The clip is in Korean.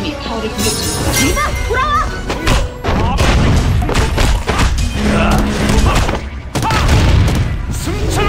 아군이 타워를 공격 중입니다. 대박! 돌아와! 승차!